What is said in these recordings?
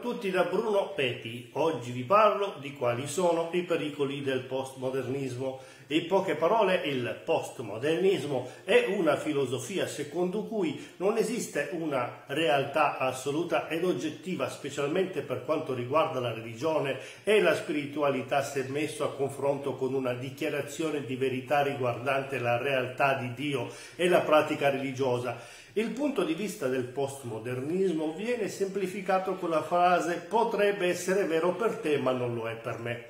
tutti da Bruno Pepi. Oggi vi parlo di quali sono i pericoli del postmodernismo. In poche parole, il postmodernismo è una filosofia secondo cui non esiste una realtà assoluta ed oggettiva, specialmente per quanto riguarda la religione e la spiritualità, se messo a confronto con una dichiarazione di verità riguardante la realtà di Dio e la pratica religiosa il punto di vista del postmodernismo viene semplificato con la frase potrebbe essere vero per te ma non lo è per me.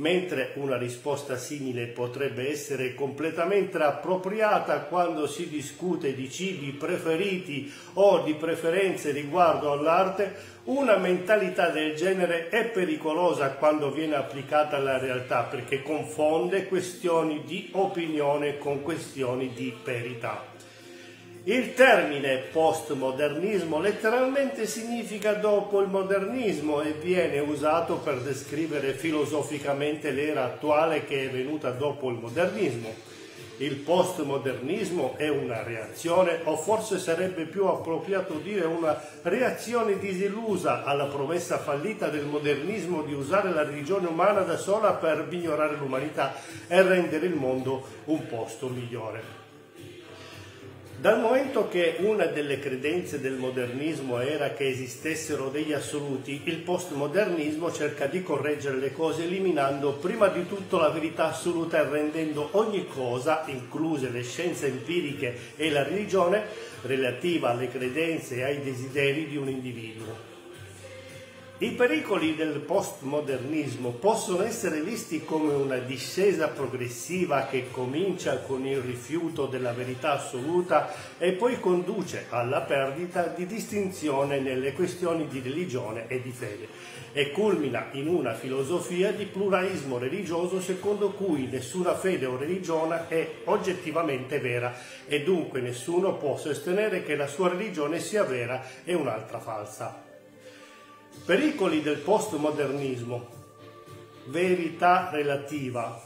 Mentre una risposta simile potrebbe essere completamente appropriata quando si discute di cibi preferiti o di preferenze riguardo all'arte, una mentalità del genere è pericolosa quando viene applicata alla realtà perché confonde questioni di opinione con questioni di verità. Il termine postmodernismo letteralmente significa dopo il modernismo e viene usato per descrivere filosoficamente l'era attuale che è venuta dopo il modernismo. Il postmodernismo è una reazione, o forse sarebbe più appropriato dire una reazione disillusa alla promessa fallita del modernismo di usare la religione umana da sola per migliorare l'umanità e rendere il mondo un posto migliore. Dal momento che una delle credenze del modernismo era che esistessero degli assoluti, il postmodernismo cerca di correggere le cose eliminando prima di tutto la verità assoluta e rendendo ogni cosa, incluse le scienze empiriche e la religione, relativa alle credenze e ai desideri di un individuo. I pericoli del postmodernismo possono essere visti come una discesa progressiva che comincia con il rifiuto della verità assoluta e poi conduce alla perdita di distinzione nelle questioni di religione e di fede e culmina in una filosofia di pluralismo religioso secondo cui nessuna fede o religione è oggettivamente vera e dunque nessuno può sostenere che la sua religione sia vera e un'altra falsa. Pericoli del postmodernismo. Verità relativa.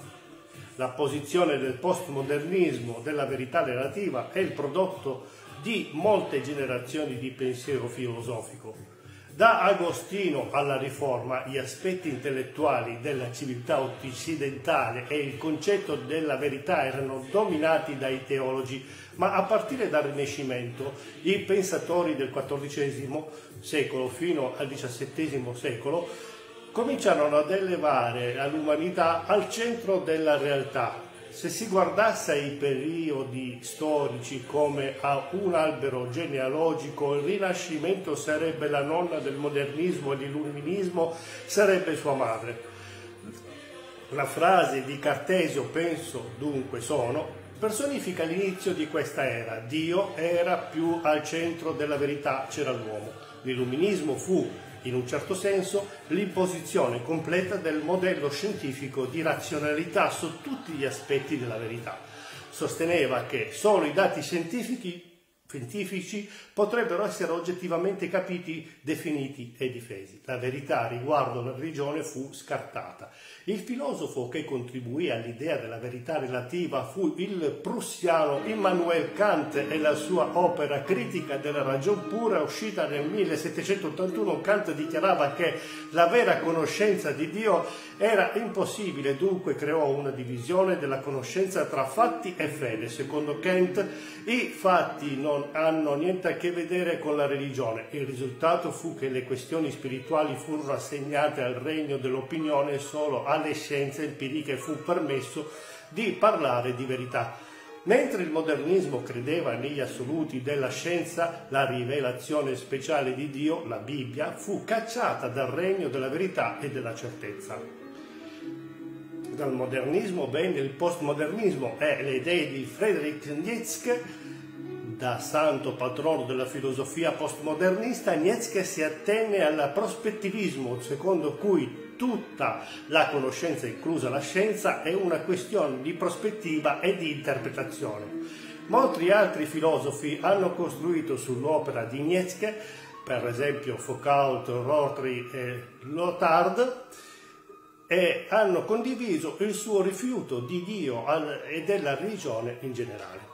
La posizione del postmodernismo della verità relativa è il prodotto di molte generazioni di pensiero filosofico. Da Agostino alla Riforma gli aspetti intellettuali della civiltà occidentale e il concetto della verità erano dominati dai teologi, ma a partire dal Rinascimento i pensatori del XIV secolo fino al XVII secolo cominciarono ad elevare l'umanità al centro della realtà. Se si guardasse ai periodi storici come a un albero genealogico, il Rinascimento sarebbe la nonna del modernismo e l'illuminismo sarebbe sua madre. La frase di Cartesio, penso, dunque sono, personifica l'inizio di questa era. Dio era più al centro della verità, c'era l'uomo. L'illuminismo fu, in un certo senso, l'imposizione completa del modello scientifico di razionalità su tutti gli aspetti della verità. Sosteneva che solo i dati scientifici scientifici potrebbero essere oggettivamente capiti, definiti e difesi. La verità riguardo la religione fu scartata. Il filosofo che contribuì all'idea della verità relativa fu il prussiano Immanuel Kant e la sua opera Critica della ragion pura, uscita nel 1781. Kant dichiarava che la vera conoscenza di Dio era impossibile, dunque creò una divisione della conoscenza tra fatti e fede. Secondo Kant i fatti non hanno niente a che vedere con la religione. Il risultato fu che le questioni spirituali furono assegnate al regno dell'opinione e solo alle scienze empiriche fu permesso di parlare di verità. Mentre il modernismo credeva negli assoluti della scienza, la rivelazione speciale di Dio, la Bibbia, fu cacciata dal regno della verità e della certezza. Dal modernismo venne il postmodernismo e le idee di Friedrich Nietzsche da santo patrono della filosofia postmodernista, Nietzsche si attenne al prospettivismo, secondo cui tutta la conoscenza, inclusa la scienza, è una questione di prospettiva e di interpretazione. Molti altri filosofi hanno costruito sull'opera di Nietzsche, per esempio Foucault, Rotary e Lyotard, e hanno condiviso il suo rifiuto di Dio e della religione in generale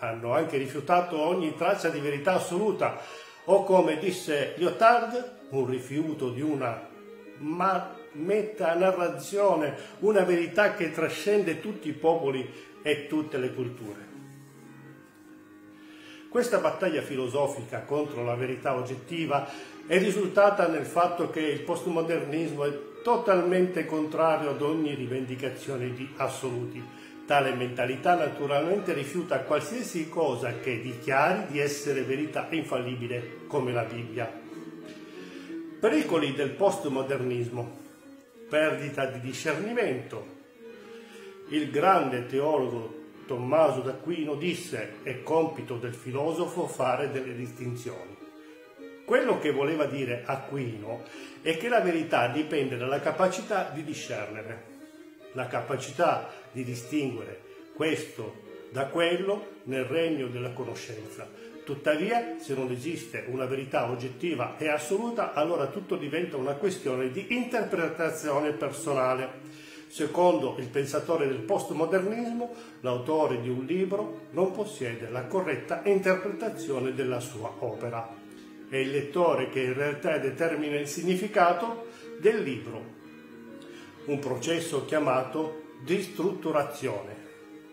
hanno anche rifiutato ogni traccia di verità assoluta o come disse Lyotard, un rifiuto di una metanarrazione, una verità che trascende tutti i popoli e tutte le culture. Questa battaglia filosofica contro la verità oggettiva è risultata nel fatto che il postmodernismo è totalmente contrario ad ogni rivendicazione di assoluti. Tale mentalità naturalmente rifiuta qualsiasi cosa che dichiari di essere verità infallibile come la Bibbia. Pericoli del postmodernismo. Perdita di discernimento. Il grande teologo Tommaso d'Aquino disse è compito del filosofo fare delle distinzioni. Quello che voleva dire Aquino è che la verità dipende dalla capacità di discernere, la capacità di distinguere questo da quello nel regno della conoscenza. Tuttavia, se non esiste una verità oggettiva e assoluta, allora tutto diventa una questione di interpretazione personale. Secondo il pensatore del postmodernismo, l'autore di un libro non possiede la corretta interpretazione della sua opera è il lettore che in realtà determina il significato del libro, un processo chiamato di strutturazione.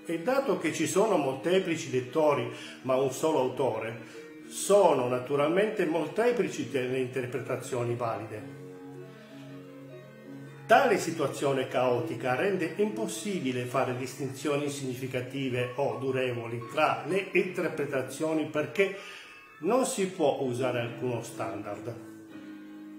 E dato che ci sono molteplici lettori ma un solo autore, sono naturalmente molteplici le interpretazioni valide. Tale situazione caotica rende impossibile fare distinzioni significative o durevoli tra le interpretazioni perché non si può usare alcuno standard.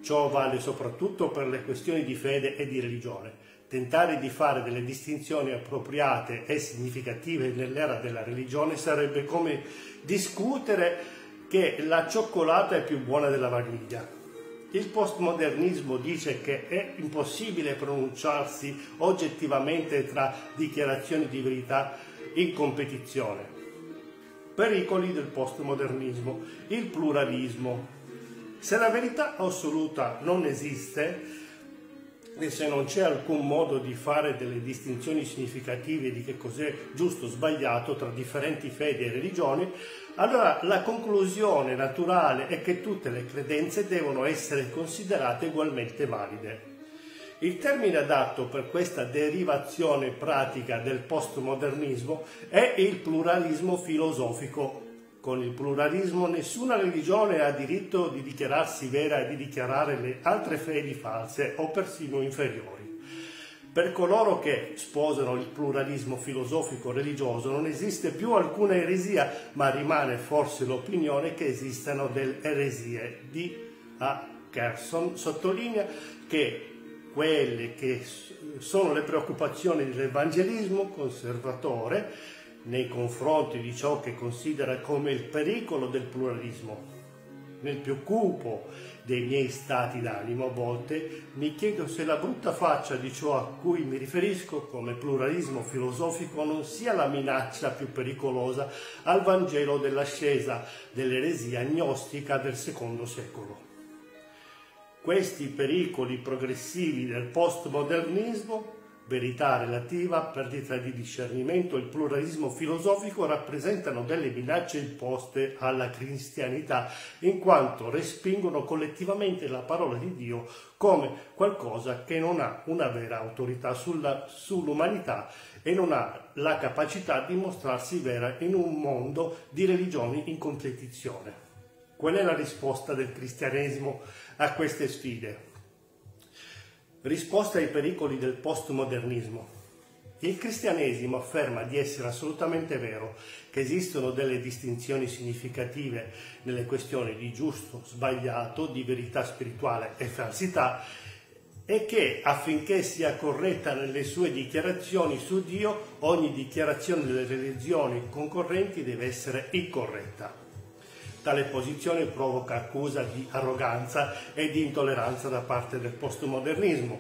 Ciò vale soprattutto per le questioni di fede e di religione. Tentare di fare delle distinzioni appropriate e significative nell'era della religione sarebbe come discutere che la cioccolata è più buona della vaniglia. Il postmodernismo dice che è impossibile pronunciarsi oggettivamente tra dichiarazioni di verità in competizione pericoli del postmodernismo, il pluralismo. Se la verità assoluta non esiste e se non c'è alcun modo di fare delle distinzioni significative di che cos'è giusto o sbagliato tra differenti fedi e religioni, allora la conclusione naturale è che tutte le credenze devono essere considerate ugualmente valide. Il termine adatto per questa derivazione pratica del postmodernismo è il pluralismo filosofico. Con il pluralismo nessuna religione ha diritto di dichiararsi vera e di dichiarare le altre fedi false o persino inferiori. Per coloro che sposano il pluralismo filosofico-religioso non esiste più alcuna eresia, ma rimane forse l'opinione che esistano delle eresie. D. A. Kerson sottolinea che quelle che sono le preoccupazioni dell'evangelismo conservatore nei confronti di ciò che considera come il pericolo del pluralismo. Nel più cupo dei miei stati d'animo a volte mi chiedo se la brutta faccia di ciò a cui mi riferisco come pluralismo filosofico non sia la minaccia più pericolosa al Vangelo dell'ascesa dell'eresia gnostica del secondo secolo. Questi pericoli progressivi del postmodernismo, verità relativa, perdita di discernimento e il pluralismo filosofico rappresentano delle minacce imposte alla cristianità, in quanto respingono collettivamente la parola di Dio come qualcosa che non ha una vera autorità sull'umanità e non ha la capacità di mostrarsi vera in un mondo di religioni in competizione. Qual è la risposta del cristianesimo a queste sfide? Risposta ai pericoli del postmodernismo. Il cristianesimo afferma di essere assolutamente vero che esistono delle distinzioni significative nelle questioni di giusto, sbagliato, di verità spirituale e falsità e che affinché sia corretta nelle sue dichiarazioni su Dio, ogni dichiarazione delle religioni concorrenti deve essere incorretta. Tale posizione provoca accusa di arroganza e di intolleranza da parte del postmodernismo.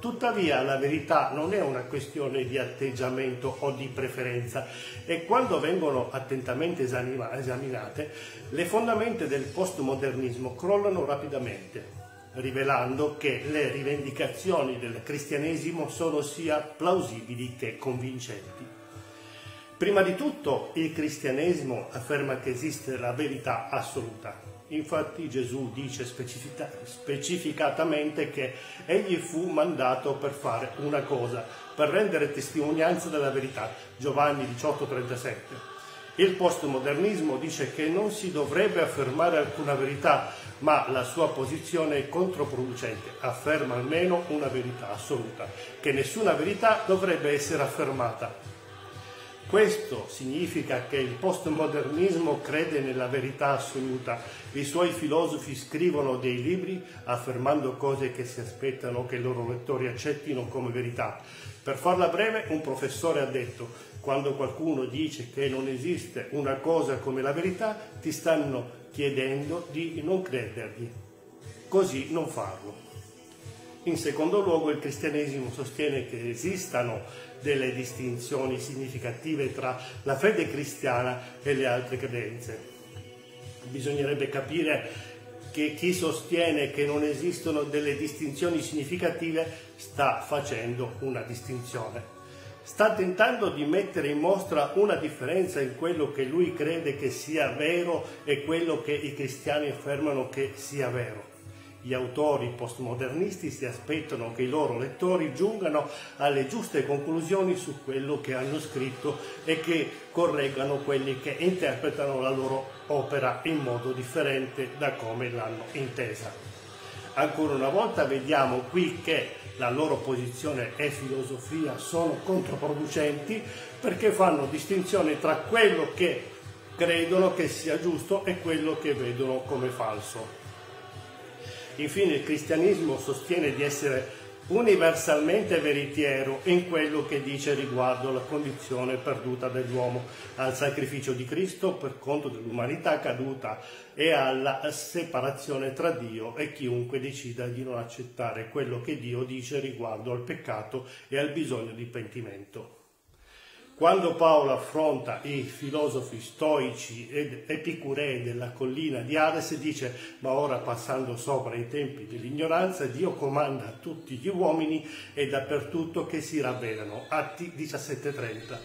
Tuttavia la verità non è una questione di atteggiamento o di preferenza e quando vengono attentamente esaminate le fondamenta del postmodernismo crollano rapidamente, rivelando che le rivendicazioni del cristianesimo sono sia plausibili che convincenti. Prima di tutto il cristianesimo afferma che esiste la verità assoluta. Infatti Gesù dice specificatamente che egli fu mandato per fare una cosa, per rendere testimonianza della verità. Giovanni 18:37. Il postmodernismo dice che non si dovrebbe affermare alcuna verità, ma la sua posizione è controproducente, afferma almeno una verità assoluta, che nessuna verità dovrebbe essere affermata. Questo significa che il postmodernismo crede nella verità assoluta. I suoi filosofi scrivono dei libri affermando cose che si aspettano che i loro lettori accettino come verità. Per farla breve, un professore ha detto, quando qualcuno dice che non esiste una cosa come la verità, ti stanno chiedendo di non credergli. Così non farlo. In secondo luogo, il cristianesimo sostiene che esistano delle distinzioni significative tra la fede cristiana e le altre credenze. Bisognerebbe capire che chi sostiene che non esistono delle distinzioni significative sta facendo una distinzione. Sta tentando di mettere in mostra una differenza in quello che lui crede che sia vero e quello che i cristiani affermano che sia vero. Gli autori postmodernisti si aspettano che i loro lettori giungano alle giuste conclusioni su quello che hanno scritto e che correggano quelli che interpretano la loro opera in modo differente da come l'hanno intesa. Ancora una volta vediamo qui che la loro posizione e filosofia sono controproducenti perché fanno distinzione tra quello che credono che sia giusto e quello che vedono come falso. Infine il cristianesimo sostiene di essere universalmente veritiero in quello che dice riguardo alla condizione perduta dell'uomo, al sacrificio di Cristo per conto dell'umanità caduta e alla separazione tra Dio e chiunque decida di non accettare quello che Dio dice riguardo al peccato e al bisogno di pentimento. Quando Paolo affronta i filosofi stoici ed epicurei della collina di Ares dice ma ora passando sopra i tempi dell'ignoranza Dio comanda a tutti gli uomini e dappertutto che si ravvedano. Atti 17:30.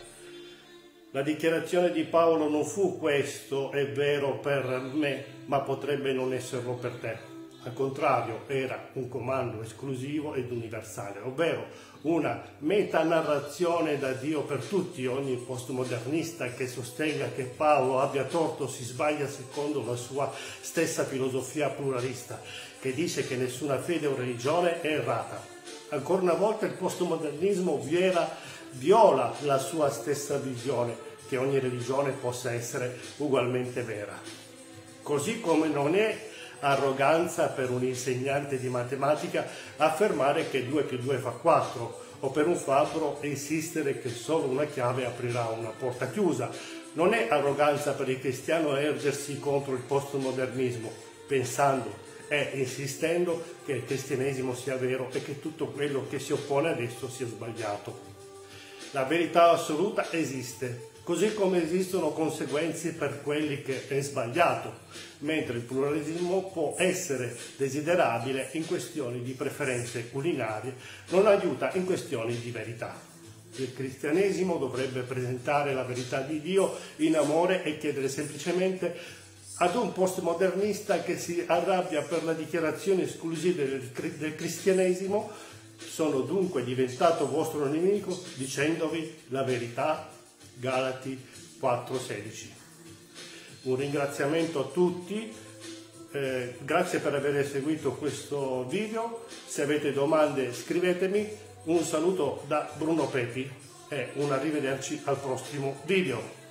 La dichiarazione di Paolo non fu questo è vero per me ma potrebbe non esserlo per te al contrario era un comando esclusivo ed universale, ovvero una metanarrazione da Dio per tutti. Ogni postmodernista che sostenga che Paolo abbia torto si sbaglia secondo la sua stessa filosofia pluralista, che dice che nessuna fede o religione è errata. Ancora una volta il postmodernismo viola la sua stessa visione, che ogni religione possa essere ugualmente vera. Così come non è arroganza per un insegnante di matematica affermare che 2 più 2 fa 4 o per un fabbro insistere che solo una chiave aprirà una porta chiusa. Non è arroganza per il cristiano ergersi contro il postmodernismo, pensando e insistendo che il cristianesimo sia vero e che tutto quello che si oppone adesso sia sbagliato. La verità assoluta esiste, così come esistono conseguenze per quelli che è sbagliato, mentre il pluralismo può essere desiderabile in questioni di preferenze culinarie, non aiuta in questioni di verità. Il cristianesimo dovrebbe presentare la verità di Dio in amore e chiedere semplicemente ad un postmodernista che si arrabbia per la dichiarazione esclusiva del, cristianesimo, sono dunque diventato vostro nemico dicendovi la verità Galati 4:16. Un ringraziamento a tutti, eh, grazie per aver seguito questo video, se avete domande scrivetemi, un saluto da Bruno Pepi e un arrivederci al prossimo video.